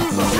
Super